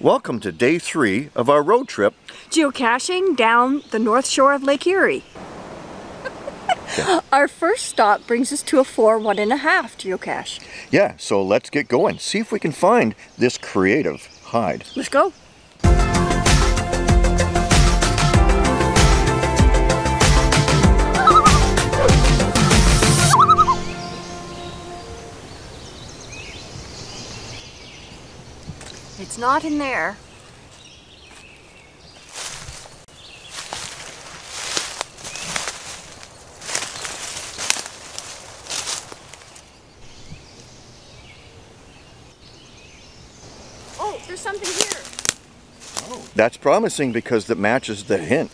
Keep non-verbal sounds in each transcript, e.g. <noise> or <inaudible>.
Welcome to day three of our road trip. Geocaching down the north shore of Lake Erie. <laughs> Our first stop brings us to a four one and a half geocache. Yeah, so let's get going. See if we can find this creative hide. Let's go. Not in there. Oh, there's something here. Oh. That's promising because that matches the hint.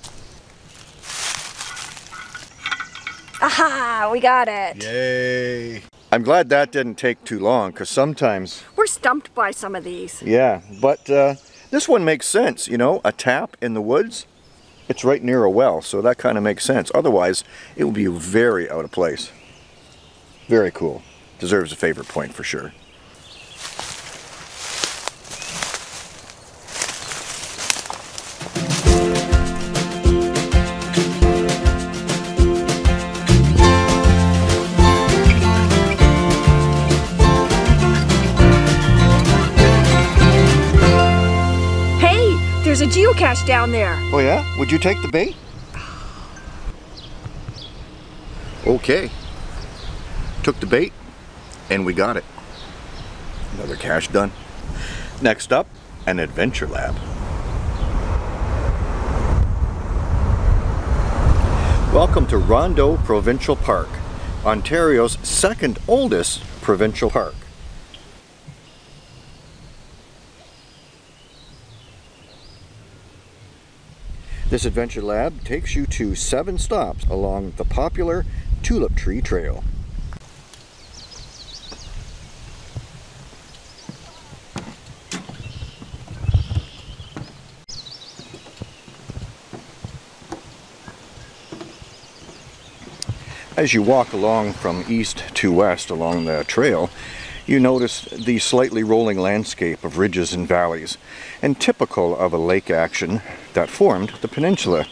Aha, we got it. Yay! I'm glad that didn't take too long because sometimes, We're stumped by some of these. yeah, but uh, this one makes sense, you know, a tap in the woods. It's right near a well, so that kind of makes sense. Otherwise, it would be very out of place. Very cool. Deserves a favorite point for sure. There's a geocache down there. Oh yeah? Would you take the bait? Okay. Took the bait and we got it. Another cache done. Next up, an adventure lab. Welcome to Rondeau Provincial Park, Ontario's second oldest provincial park. This adventure lab takes you to seven stops along the popular Tulip Tree Trail. As you walk along from east to west along the trail, you notice the slightly rolling landscape of ridges and valleys, and typical of a lake action that formed the peninsula.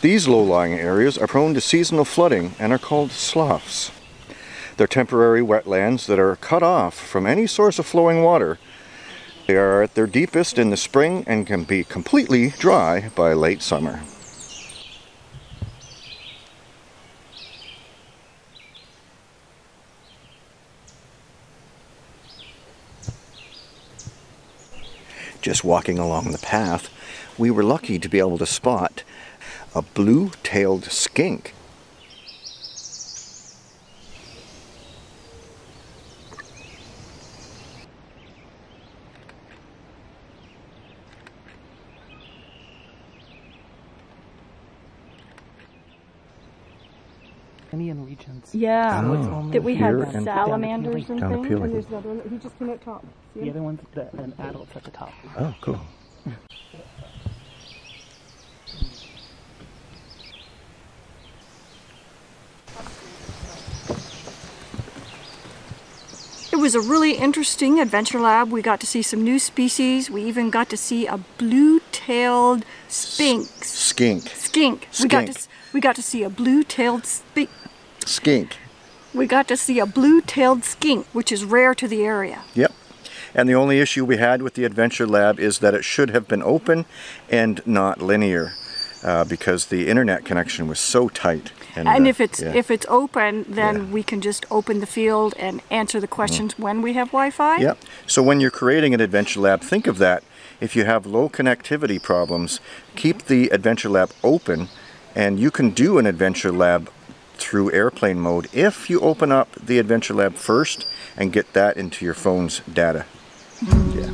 These low-lying areas are prone to seasonal flooding and are called sloughs. They're temporary wetlands that are cut off from any source of flowing water. They are at their deepest in the spring and can be completely dry by late summer. Just walking along the path, we were lucky to be able to spot a blue-tailed skink. Indian regions. Yeah. Oh. That we had and- salamanders and Down things. Peel, And there's another one. He just came out top. See The him? other one's the, an adult at the top. Oh, cool. It was a really interesting adventure lab. We got to see some new species. We even got to see a blue-tailed sphinx. Skink. Skink. We got to Skink. s- we got to see a blue-tailed spink. Skink. We got to see a blue-tailed skink, which is rare to the area. Yep. And the only issue we had with the Adventure Lab is that it should have been open and not linear uh, because the internet connection was so tight. And uh, if it's yeah. if it's open, then Yeah. we can just open the field and answer the questions when we have Wi-Fi. Yep. So when you're creating an Adventure Lab, think of that. If you have low connectivity problems, keep the Adventure Lab open and you can do an Adventure Lab through airplane mode if you open up the Adventure Lab first and get that into your phone's data. Mm. Yeah.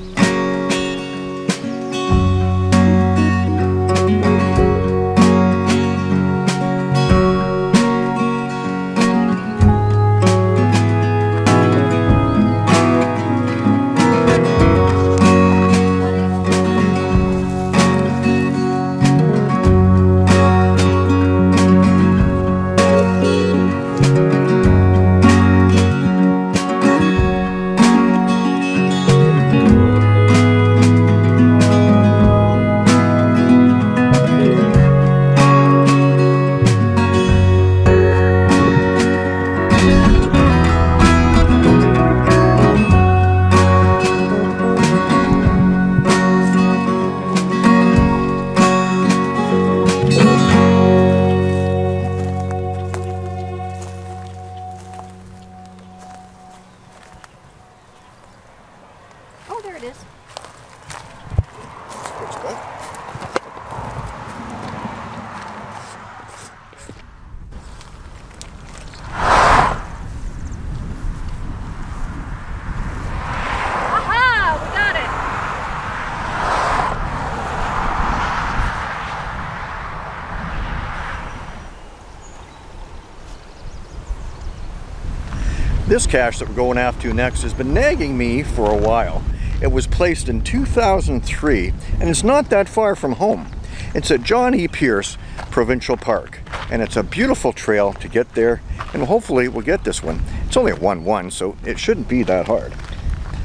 This cache that we're going after next has been nagging me for a while. It was placed in 2003 and it's not that far from home. It's at John E. Pierce Provincial Park and it's a beautiful trail to get there and hopefully we'll get this one. It's only a 1-1 so it shouldn't be that hard.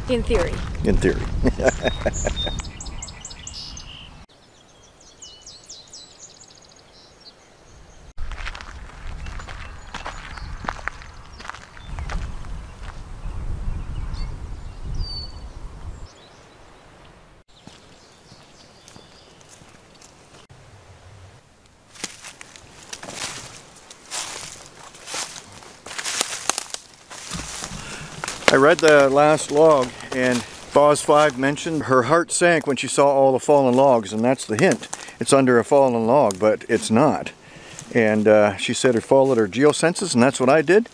In theory. In theory. <laughs> I read the last log and Boz 5 mentioned her heart sank when she saw all the fallen logs and that's the hint. It's under a fallen log but it's not. And uh, she said it followed her geosenses and that's what I did.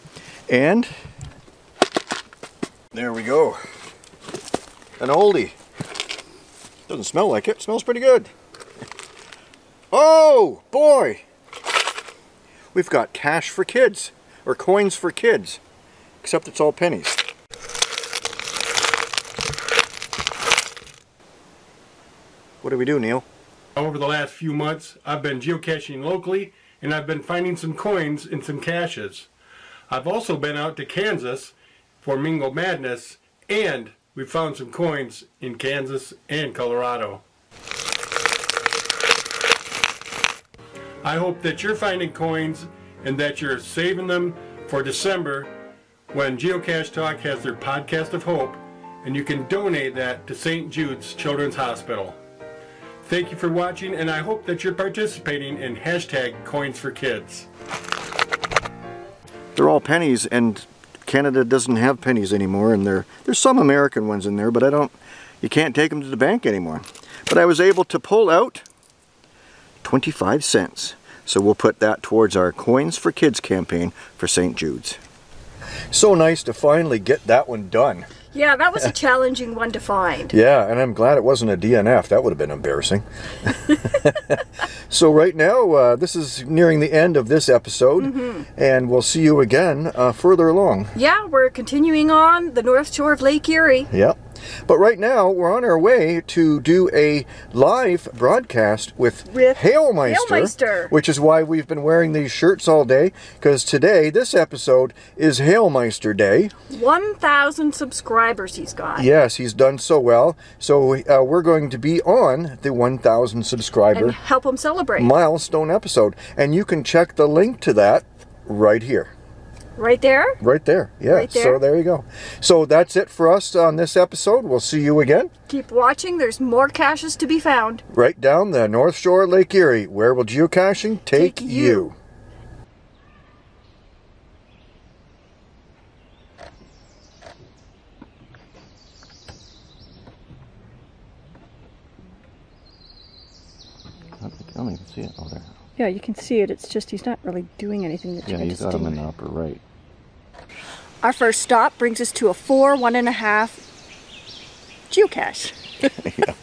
And there we go. An oldie. Doesn't smell like it. Smells pretty good. Oh boy! We've got cash for kids. Or coins for kids. Except it's all pennies. What do we do, Neil? Over the last few months, I've been geocaching locally and I've been finding some coins and some caches. I've also been out to Kansas for Mingo Madness and we found some coins in Kansas and Colorado. I hope that you're finding coins and that you're saving them for December when Geocache Talk has their podcast of hope and you can donate that to St. Jude's Children's Hospital. Thank you for watching, and I hope that you're participating in hashtag Coins for Kids. They're all pennies, and Canada doesn't have pennies anymore, and there there's some American ones in there, but I don't, you can't take them to the bank anymore. But I was able to pull out 25 cents. So we'll put that towards our Coins for Kids campaign for St. Jude's. So nice to finally get that one done. Yeah, that was a challenging one to find. Yeah, and I'm glad it wasn't a DNF. That would have been embarrassing. <laughs> so right now, uh, this is nearing the end of this episode, mm -hmm. and we'll see you again uh, further along. Yeah, we're continuing on the north shore of Lake Erie. Yep. But right now, we're on our way to do a live broadcast with, with Hailmeister, Hailmeister, which is why we've been wearing these shirts all day, because today, this episode, is Hailmeister Day. 1,000 subscribers he's got. Yes, he's done so well. So uh, we're going to be on the 1,000 subscriber and help him celebrate milestone episode. And you can check the link to that right here. Right there? Right there, yeah. Right there? So there you go. So that's it for us on this episode. We'll see you again. Keep watching. There's more caches to be found. Right down the North Shore of Lake Erie. Where will geocaching take, take you? you. I don't even see it. Oh, there. Yeah, you can see it. It's just he's not really doing anything that Yeah, he's got him in the upper right. Our first stop brings us to a four, one and a half geocache. <laughs> yeah.